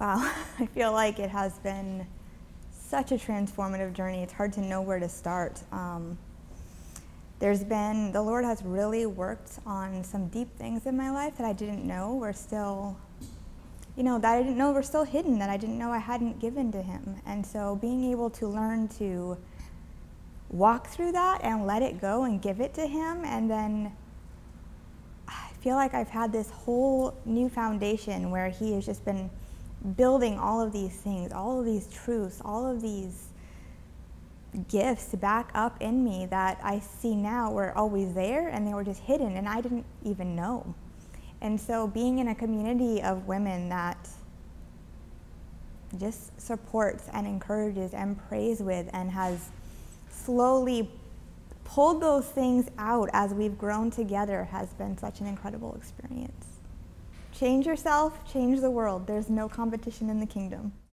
Wow, I feel like it has been such a transformative journey. It's hard to know where to start. Um, there's been, the Lord has really worked on some deep things in my life that I didn't know were still, you know, that I didn't know were still hidden, that I didn't know I hadn't given to Him. And so being able to learn to walk through that and let it go and give it to Him, and then I feel like I've had this whole new foundation where He has just been building all of these things, all of these truths, all of these gifts back up in me that I see now were always there and they were just hidden and I didn't even know. And so being in a community of women that just supports and encourages and prays with and has slowly pulled those things out as we've grown together has been such an incredible experience. Change yourself, change the world. There's no competition in the kingdom.